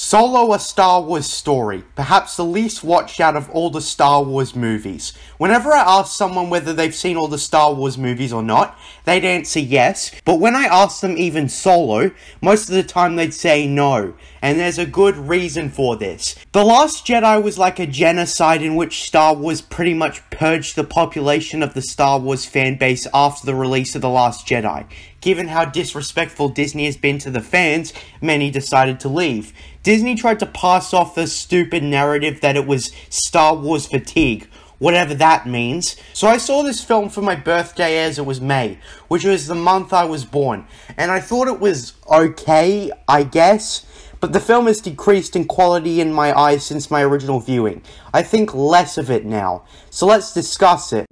Solo a Star Wars story, perhaps the least watched out of all the Star Wars movies. Whenever I ask someone whether they've seen all the Star Wars movies or not, they'd answer yes, but when I ask them even Solo, most of the time they'd say no, and there's a good reason for this. The Last Jedi was like a genocide in which Star Wars pretty much purged the population of the Star Wars fanbase after the release of The Last Jedi. Given how disrespectful Disney has been to the fans, many decided to leave. Disney tried to pass off the stupid narrative that it was Star Wars fatigue, whatever that means. So I saw this film for my birthday as it was May, which was the month I was born, and I thought it was okay, I guess. But the film has decreased in quality in my eyes since my original viewing. I think less of it now. So let's discuss it.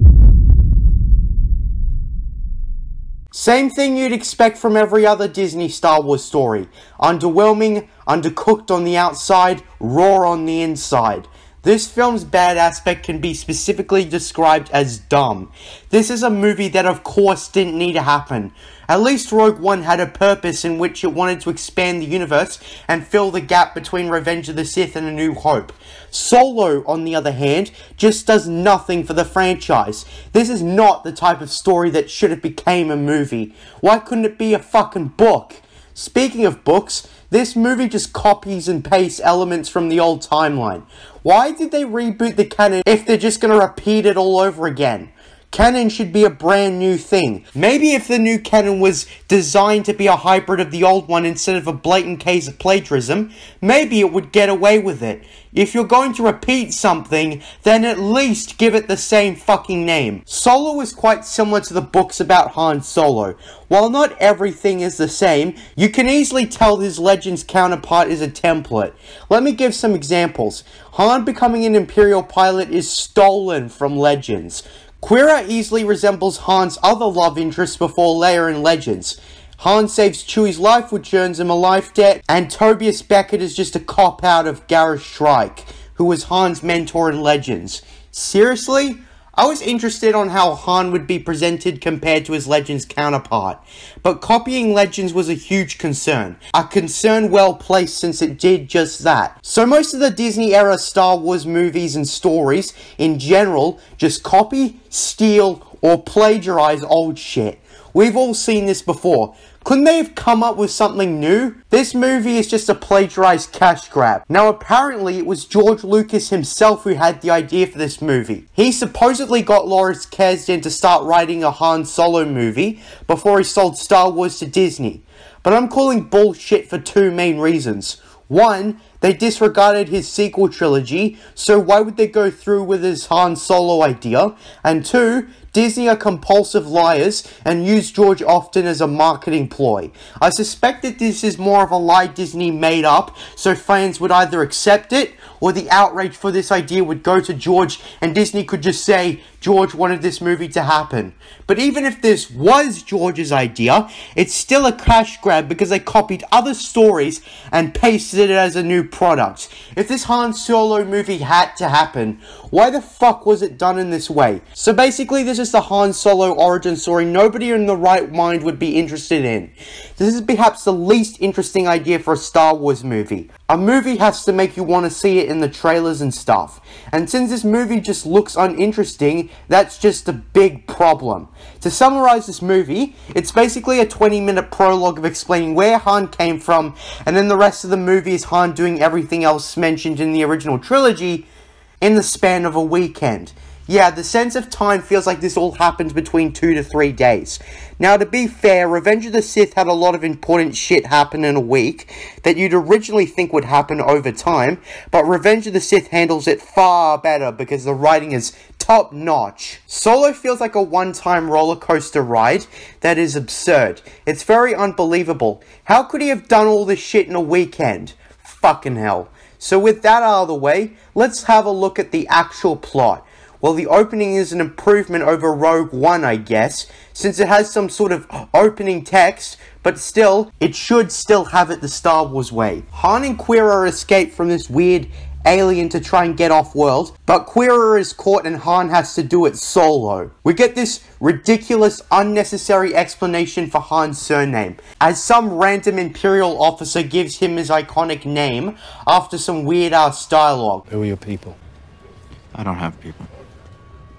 Same thing you'd expect from every other Disney Star Wars story. Underwhelming, undercooked on the outside, raw on the inside. This film's bad aspect can be specifically described as dumb. This is a movie that of course didn't need to happen. At least Rogue One had a purpose in which it wanted to expand the universe and fill the gap between Revenge of the Sith and A New Hope. Solo, on the other hand, just does nothing for the franchise. This is not the type of story that should have became a movie. Why couldn't it be a fucking book? Speaking of books, this movie just copies and pastes elements from the old timeline. Why did they reboot the canon if they're just gonna repeat it all over again? Canon should be a brand new thing. Maybe if the new canon was designed to be a hybrid of the old one instead of a blatant case of plagiarism, maybe it would get away with it. If you're going to repeat something, then at least give it the same fucking name. Solo is quite similar to the books about Han Solo. While not everything is the same, you can easily tell his Legends counterpart is a template. Let me give some examples. Han becoming an Imperial pilot is stolen from Legends. Qi'ra easily resembles Han's other love interests before Leia in Legends. Han saves Chewie's life which earns him a life debt, and Tobias Beckett is just a cop out of Garris Shrike, who was Han's mentor in Legends. Seriously? I was interested on how Han would be presented compared to his Legends counterpart, but copying Legends was a huge concern. A concern well placed since it did just that. So most of the Disney era Star Wars movies and stories, in general, just copy, steal, or plagiarize old shit. We've all seen this before. Couldn't they have come up with something new? This movie is just a plagiarized cash grab. Now apparently it was George Lucas himself who had the idea for this movie. He supposedly got Lawrence Kasdan to start writing a Han Solo movie before he sold Star Wars to Disney. But I'm calling bullshit for two main reasons. One, they disregarded his sequel trilogy, so why would they go through with his Han Solo idea? And two, Disney are compulsive liars and use George often as a marketing ploy. I suspect that this is more of a lie Disney made up so fans would either accept it or the outrage for this idea would go to George and Disney could just say George wanted this movie to happen. But even if this was George's idea, it's still a cash grab because they copied other stories and pasted it as a new product. If this Han Solo movie had to happen, why the fuck was it done in this way? So basically, this is the Han Solo origin story nobody in the right mind would be interested in. This is perhaps the least interesting idea for a Star Wars movie. A movie has to make you want to see it in the trailers and stuff. And since this movie just looks uninteresting, that's just a big problem. To summarize this movie, it's basically a 20 minute prologue of explaining where Han came from, and then the rest of the movie is Han doing everything else mentioned in the original trilogy in the span of a weekend. Yeah, the sense of time feels like this all happened between two to three days. Now, to be fair, Revenge of the Sith had a lot of important shit happen in a week that you'd originally think would happen over time, but Revenge of the Sith handles it far better because the writing is top notch. Solo feels like a one time roller coaster ride that is absurd. It's very unbelievable. How could he have done all this shit in a weekend? Fucking hell. So, with that out of the way, let's have a look at the actual plot. Well, the opening is an improvement over Rogue One, I guess, since it has some sort of opening text, but still, it should still have it the Star Wars way. Han and Qi'ra escape from this weird alien to try and get off world, but Quirrell is caught and Han has to do it solo. We get this ridiculous, unnecessary explanation for Han's surname, as some random Imperial officer gives him his iconic name after some weird ass dialogue. Who are your people? I don't have people.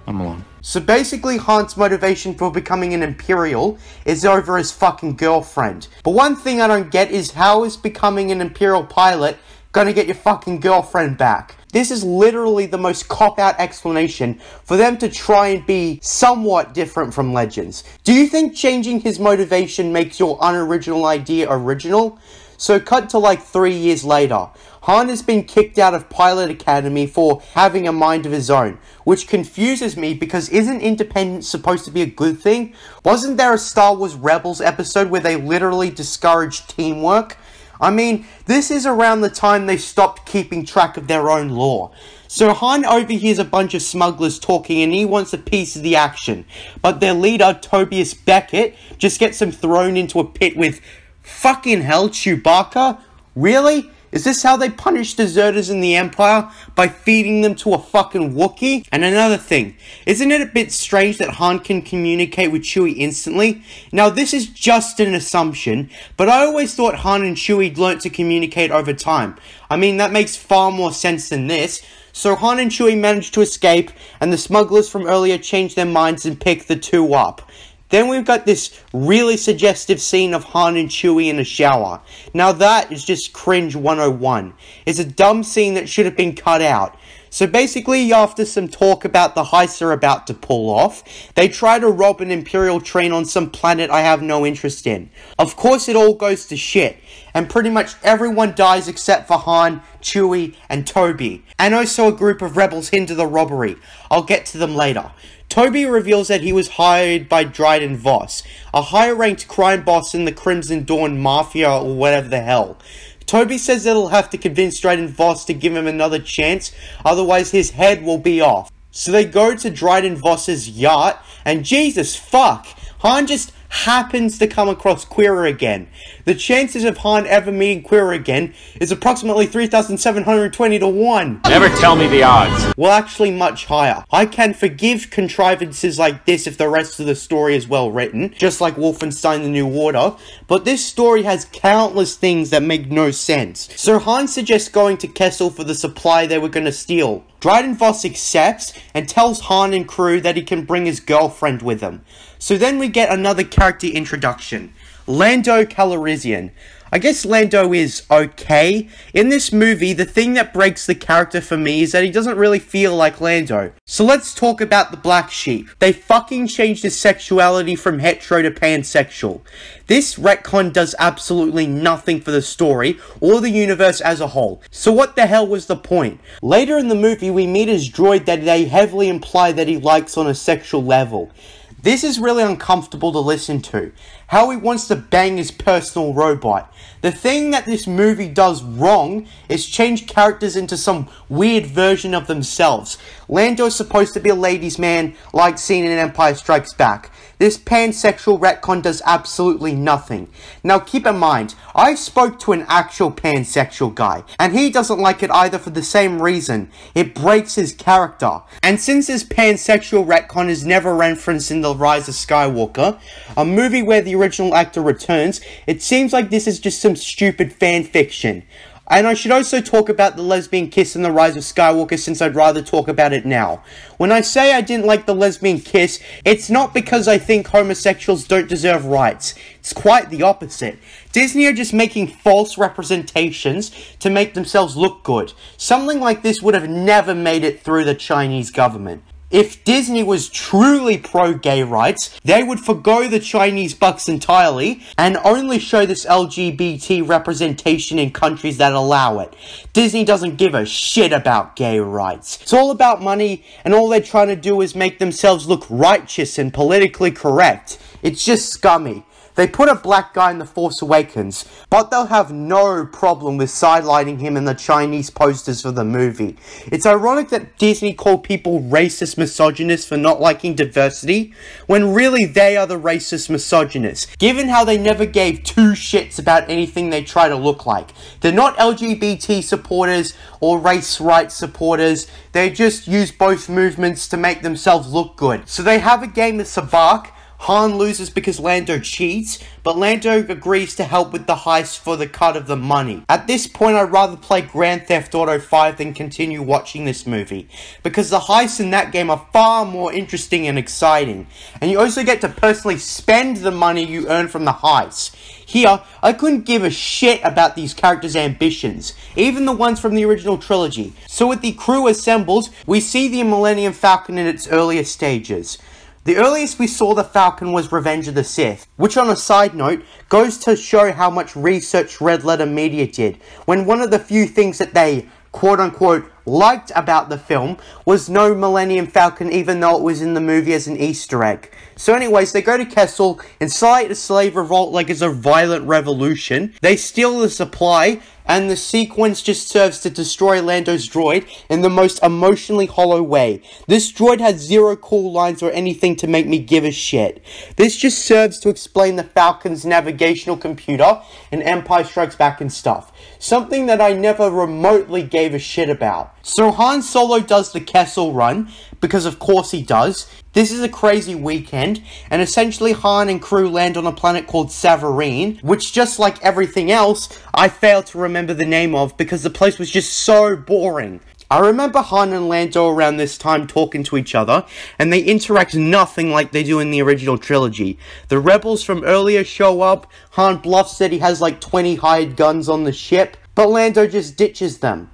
I'm alone. So basically, Han's motivation for becoming an Imperial is over his fucking girlfriend. But one thing I don't get is how is becoming an Imperial pilot gonna get your fucking girlfriend back? This is literally the most cop out explanation for them to try and be somewhat different from Legends. Do you think changing his motivation makes your unoriginal idea original? So cut to like three years later. Han has been kicked out of Pilot Academy for having a mind of his own, which confuses me because isn't independence supposed to be a good thing? Wasn't there a Star Wars Rebels episode where they literally discouraged teamwork? I mean, this is around the time they stopped keeping track of their own law. So Han overhears a bunch of smugglers talking and he wants a piece of the action. But their leader, Tobias Beckett, just gets him thrown into a pit with Fucking hell, Chewbacca? Really? Is this how they punish deserters in the Empire? By feeding them to a fucking Wookiee? And another thing, isn't it a bit strange that Han can communicate with Chewie instantly? Now this is just an assumption, but I always thought Han and Chewie learnt to communicate over time. I mean, that makes far more sense than this. So Han and Chewie managed to escape, and the smugglers from earlier changed their minds and picked the two up. Then we've got this really suggestive scene of Han and Chewie in a shower. Now that is just cringe 101. It's a dumb scene that should have been cut out. So basically, after some talk about the heist they're about to pull off, they try to rob an Imperial train on some planet I have no interest in. Of course, it all goes to shit, and pretty much everyone dies except for Han, Chewie, and Toby, and also a group of rebels hinder the robbery. I'll get to them later. Toby reveals that he was hired by Dryden Vos, a higher ranked crime boss in the Crimson Dawn Mafia or whatever the hell. Toby says that he'll have to convince Dryden Vos to give him another chance, otherwise his head will be off. So they go to Dryden Vos's yacht, and Jesus fuck, Han just happens to come across Quirrell again. The chances of Han ever meeting Quirrell again is approximately 3,720 to 1. Never tell me the odds. Well, actually much higher. I can forgive contrivances like this if the rest of the story is well written, just like Wolfenstein The New Order, but this story has countless things that make no sense. So Han suggests going to Kessel for the supply they were gonna steal. Dryden Vos accepts and tells Han and crew that he can bring his girlfriend with him. So then we get another character introduction. Lando Calrissian. I guess Lando is okay. In this movie, the thing that breaks the character for me is that he doesn't really feel like Lando. So let's talk about the black sheep. They fucking changed his sexuality from hetero to pansexual. This retcon does absolutely nothing for the story or the universe as a whole. So what the hell was the point? Later in the movie, we meet his droid that they heavily imply that he likes on a sexual level. This is really uncomfortable to listen to. How he wants to bang his personal robot. The thing that this movie does wrong is change characters into some weird version of themselves. Lando is supposed to be a ladies' man, like seen in Empire Strikes Back. This pansexual retcon does absolutely nothing. Now keep in mind, I spoke to an actual pansexual guy, and he doesn't like it either for the same reason. It breaks his character. And since this pansexual retcon is never referenced in The Rise of Skywalker, a movie where the original actor returns, it seems like this is just some stupid fan fiction. And I should also talk about the lesbian kiss in The Rise of Skywalker since I'd rather talk about it now. When I say I didn't like the lesbian kiss, it's not because I think homosexuals don't deserve rights. It's quite the opposite. Disney are just making false representations to make themselves look good. Something like this would have never made it through the Chinese government. If Disney was truly pro gay rights, they would forego the Chinese bucks entirely and only show this LGBT representation in countries that allow it. Disney doesn't give a shit about gay rights. It's all about money, and all they're trying to do is make themselves look righteous and politically correct. It's just scummy. They put a black guy in The Force Awakens, but they'll have no problem with sidelining him in the Chinese posters for the movie. It's ironic that Disney called people racist misogynists for not liking diversity, when really they are the racist misogynists, given how they never gave two shits about anything they try to look like. They're not LGBT supporters or race rights supporters, they just use both movements to make themselves look good. So they have a game of Sabacc Han loses because Lando cheats, but Lando agrees to help with the heist for the cut of the money. At this point, I'd rather play Grand Theft Auto 5 than continue watching this movie, because the heists in that game are far more interesting and exciting, and you also get to personally spend the money you earn from the heists. Here, I couldn't give a shit about these characters' ambitions, even the ones from the original trilogy. So with the crew assembled, we see the Millennium Falcon in its earlier stages. The earliest we saw the Falcon was Revenge of the Sith, which on a side note goes to show how much research Red Letter Media did, when one of the few things that they quote unquote liked about the film was no Millennium Falcon even though it was in the movie as an Easter egg. So anyways, they go to Kessel, incite a slave revolt like it's a violent revolution. They steal the supply, and the sequence just serves to destroy Lando's droid in the most emotionally hollow way. This droid has zero cool lines or anything to make me give a shit. This just serves to explain the Falcon's navigational computer and Empire Strikes Back and stuff. Something that I never remotely gave a shit about. So Han Solo does the Kessel run, because of course he does. This is a crazy weekend, and essentially Han and crew land on a planet called Savareen, which just like everything else, I fail to remember the name of because the place was just so boring. I remember Han and Lando around this time talking to each other, and they interact nothing like they do in the original trilogy. The rebels from earlier show up, Han bluffs that he has like 20 hired guns on the ship, but Lando just ditches them.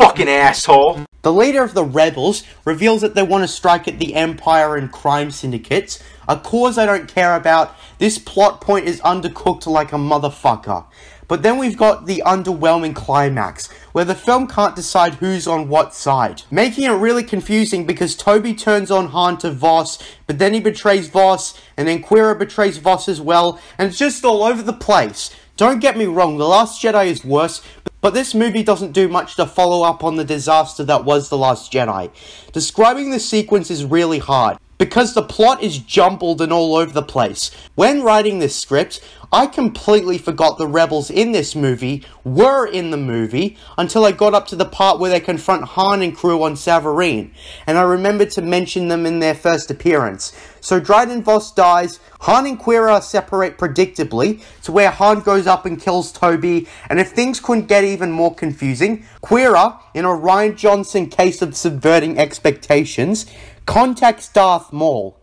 Fucking asshole! The leader of the rebels reveals that they want to strike at the Empire and crime syndicates, a cause I don't care about. This plot point is undercooked like a motherfucker. But then we've got the underwhelming climax, where the film can't decide who's on what side, making it really confusing because Toby turns on Han to Vos, but then he betrays Vos, and then Qi'ra betrays Vos as well, and it's just all over the place. Don't get me wrong, The Last Jedi is worse, but this movie doesn't do much to follow up on the disaster that was The Last Jedi. Describing the sequence is really hard, because the plot is jumbled and all over the place. When writing this script, I completely forgot the rebels in this movie were in the movie until I got up to the part where they confront Han and crew on Savareen, and I remembered to mention them in their first appearance. So Dryden Vos dies, Han and Qi'ra separate predictably to where Han goes up and kills Toby, and if things couldn't get even more confusing, Qi'ra, in a Rian Johnson case of subverting expectations, contacts Darth Maul.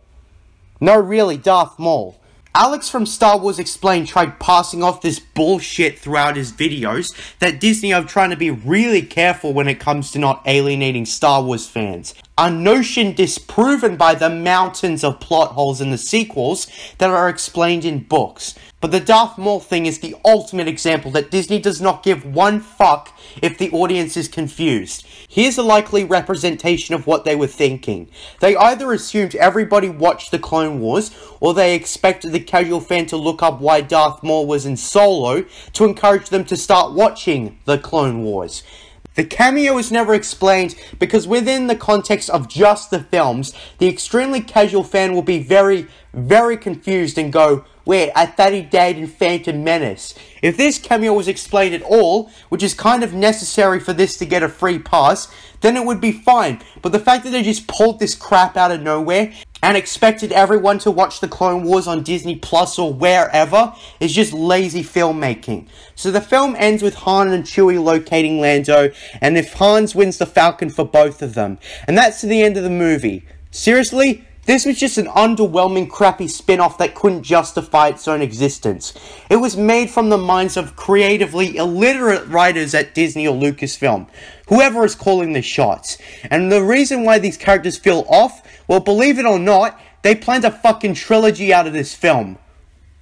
No, really, Darth Maul. Alex from Star Wars Explained tried passing off this bullshit throughout his videos that Disney are trying to be really careful when it comes to not alienating Star Wars fans. A notion disproven by the mountains of plot holes in the sequels that are explained in books. But the Darth Maul thing is the ultimate example that Disney does not give one fuck if the audience is confused. Here's a likely representation of what they were thinking. They either assumed everybody watched the Clone Wars, or they expected the casual fan to look up why Darth Maul was in Solo to encourage them to start watching the Clone Wars. The cameo is never explained because within the context of just the films, the extremely casual fan will be very, very confused and go, wait, I thought he died in Phantom Menace. If this cameo was explained at all, which is kind of necessary for this to get a free pass, then it would be fine. But the fact that they just pulled this crap out of nowhere and expected everyone to watch the Clone Wars on Disney Plus or wherever is just lazy filmmaking. So the film ends with Han and Chewie locating Lando, and if Hans wins the Falcon for both of them. And that's to the end of the movie. Seriously? This was just an underwhelming, crappy spin off that couldn't justify its own existence. It was made from the minds of creatively illiterate writers at Disney or Lucasfilm, whoever is calling the shots. And the reason why these characters feel off, well, believe it or not, they planned a fucking trilogy out of this film.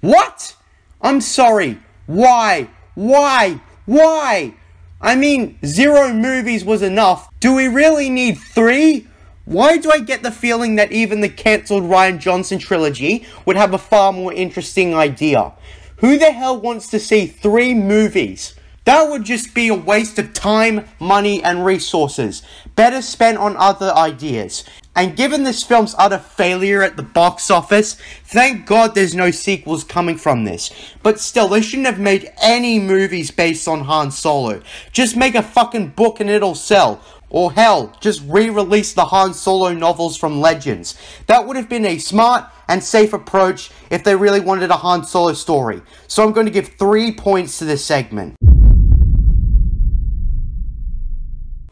What? I'm sorry. Why? Why? Why? I mean, zero movies was enough. Do we really need three? Why do I get the feeling that even the cancelled Rian Johnson trilogy would have a far more interesting idea? Who the hell wants to see three movies? That would just be a waste of time, money, and resources. Better spent on other ideas. And given this film's utter failure at the box office, thank God there's no sequels coming from this. But still, they shouldn't have made any movies based on Han Solo. Just make a fucking book and it'll sell. Or hell, just re-release the Han Solo novels from Legends. That would have been a smart and safe approach if they really wanted a Han Solo story. So I'm going to give three points to this segment.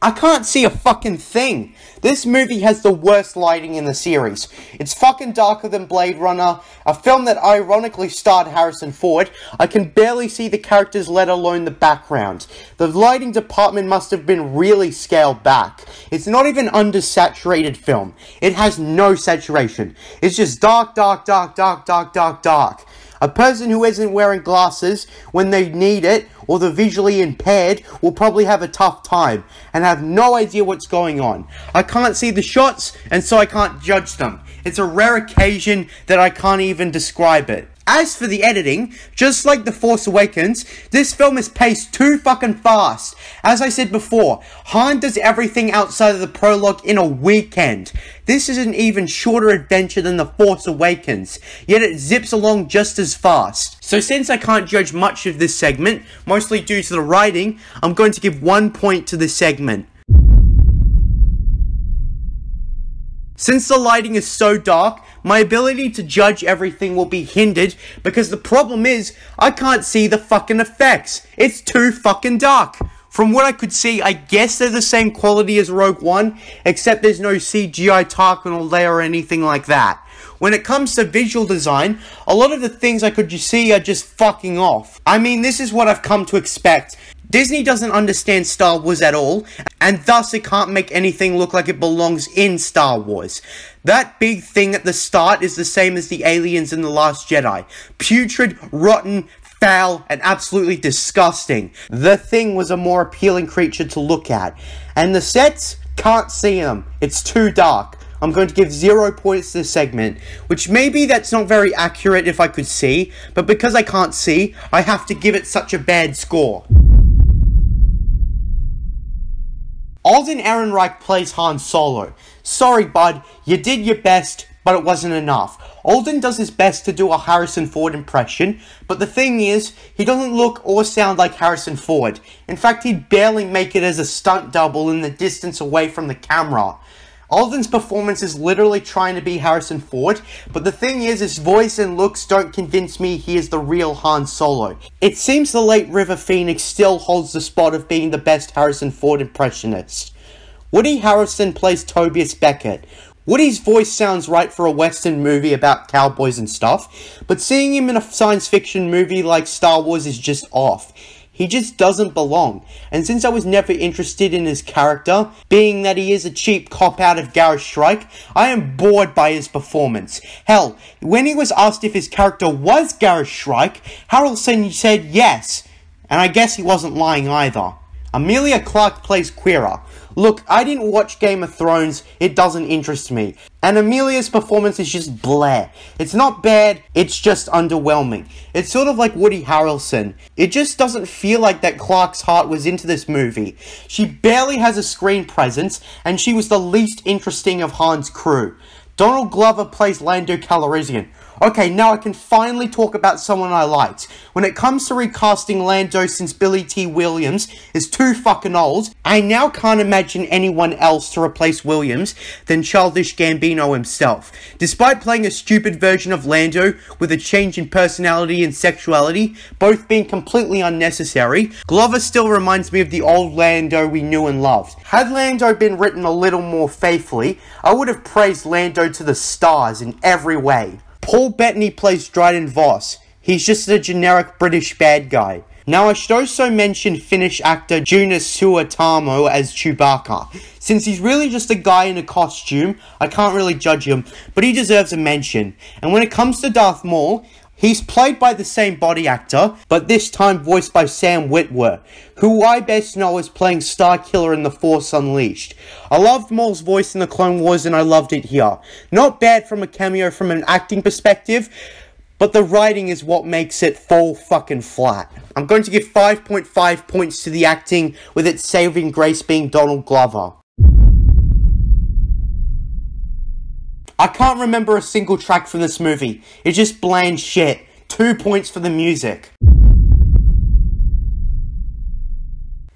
I can't see a fucking thing. This movie has the worst lighting in the series. It's fucking darker than Blade Runner, a film that ironically starred Harrison Ford. I can barely see the characters, let alone the background. The lighting department must have been really scaled back. It's not even undersaturated film. It has no saturation. It's just dark, dark, dark, dark, dark, dark, dark. A person who isn't wearing glasses when they need it, or the visually impaired, will probably have a tough time and have no idea what's going on. I can't see the shots, and so I can't judge them. It's a rare occasion that I can't even describe it. As for the editing, just like The Force Awakens, this film is paced too fucking fast. As I said before, Han does everything outside of the prologue in a weekend. This is an even shorter adventure than The Force Awakens, yet it zips along just as fast. So since I can't judge much of this segment, mostly due to the writing, I'm going to give one point to this segment. Since the lighting is so dark, my ability to judge everything will be hindered because the problem is, I can't see the fucking effects. It's too fucking dark. From what I could see, I guess they're the same quality as Rogue One, except there's no CGI Tarkin or Leia or anything like that. When it comes to visual design, a lot of the things I could see are just fucking off. I mean, this is what I've come to expect. Disney doesn't understand Star Wars at all, and thus it can't make anything look like it belongs in Star Wars. That big thing at the start is the same as the aliens in The Last Jedi. Putrid, rotten, foul, and absolutely disgusting. The thing was a more appealing creature to look at. And the sets, can't see them. It's too dark. I'm going to give zero points to this segment, which maybe that's not very accurate if I could see, but because I can't see, I have to give it such a bad score. Alden Ehrenreich plays Han Solo. Sorry, bud, you did your best, but it wasn't enough. Alden does his best to do a Harrison Ford impression, but the thing is, he doesn't look or sound like Harrison Ford. In fact, he'd barely make it as a stunt double in the distance away from the camera. Alden's performance is literally trying to be Harrison Ford, but the thing is, his voice and looks don't convince me he is the real Han Solo. It seems the late River Phoenix still holds the spot of being the best Harrison Ford impressionist. Woody Harrelson plays Tobias Beckett. Woody's voice sounds right for a western movie about cowboys and stuff, but seeing him in a science fiction movie like Star Wars is just off. He just doesn't belong. And since I was never interested in his character, being that he is a cheap cop out of Gareth Shrike, I am bored by his performance. Hell, when he was asked if his character was Gareth Shrike, Harrelson said yes. And I guess he wasn't lying either. Emilia Clarke plays Qi'ra. Look, I didn't watch Game of Thrones, it doesn't interest me. And Emilia's performance is just bleh. It's not bad, it's just underwhelming. It's sort of like Woody Harrelson. It just doesn't feel like that Clarke's heart was into this movie. She barely has a screen presence, and she was the least interesting of Han's crew. Donald Glover plays Lando Calrissian. Okay, now I can finally talk about someone I liked. When it comes to recasting Lando since Billy Dee Williams is too fucking old, I now can't imagine anyone else to replace Williams than Childish Gambino himself. Despite playing a stupid version of Lando with a change in personality and sexuality, both being completely unnecessary, Glover still reminds me of the old Lando we knew and loved. Had Lando been written a little more faithfully, I would have praised Lando to the stars in every way. Paul Bettany plays Dryden Vos. He's just a generic British bad guy. Now, I should also mention Finnish actor Joonas Suotamo as Chewbacca. Since he's really just a guy in a costume, I can't really judge him, but he deserves a mention. And when it comes to Darth Maul, He's played by the same body actor, but this time voiced by Sam Witwer, who I best know as playing Starkiller in The Force Unleashed. I loved Maul's voice in the Clone Wars and I loved it here. Not bad from a cameo from an acting perspective, but the writing is what makes it fall fucking flat. I'm going to give 5.5 points to the acting, with its saving grace being Donald Glover. I can't remember a single track from this movie. It's just bland shit. Two points for the music.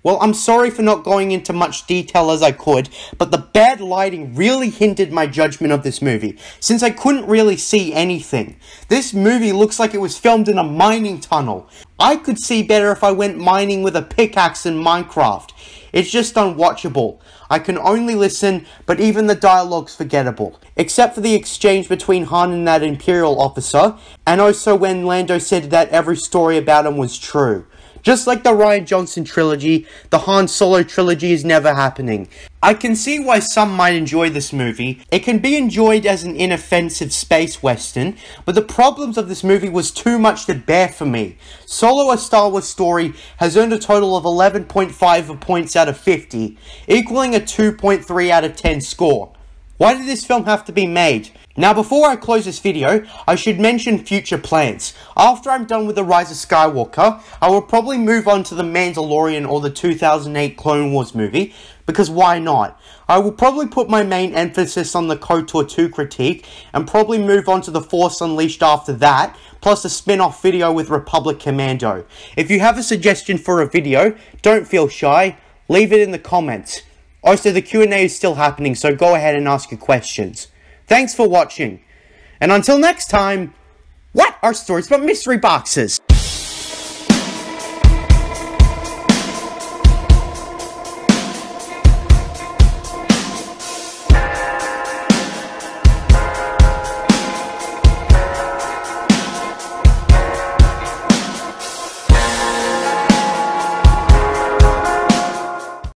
Well, I'm sorry for not going into much detail as I could, but the bad lighting really hindered my judgment of this movie, since I couldn't really see anything. This movie looks like it was filmed in a mining tunnel. I could see better if I went mining with a pickaxe in Minecraft. It's just unwatchable. I can only listen, but even the dialogue's forgettable. Except for the exchange between Han and that Imperial officer, and also when Lando said that every story about him was true. Just like the Rian Johnson trilogy, the Han Solo trilogy is never happening. I can see why some might enjoy this movie. It can be enjoyed as an inoffensive space western, but the problems of this movie was too much to bear for me. Solo a Star Wars story has earned a total of 11.5 points out of 50, equaling a 2.3 out of 10 score. Why did this film have to be made? Now before I close this video, I should mention future plans. After I'm done with The Rise of Skywalker, I will probably move on to The Mandalorian or the 2008 Clone Wars movie, because why not? I will probably put my main emphasis on the KOTOR 2 critique, and probably move on to The Force Unleashed after that, plus a spin-off video with Republic Commando. If you have a suggestion for a video, don't feel shy, leave it in the comments. Also, the Q&A is still happening, so go ahead and ask your questions. Thanks for watching. And until next time, what are stories about mystery boxes?